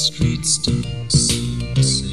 streets don't seem the same.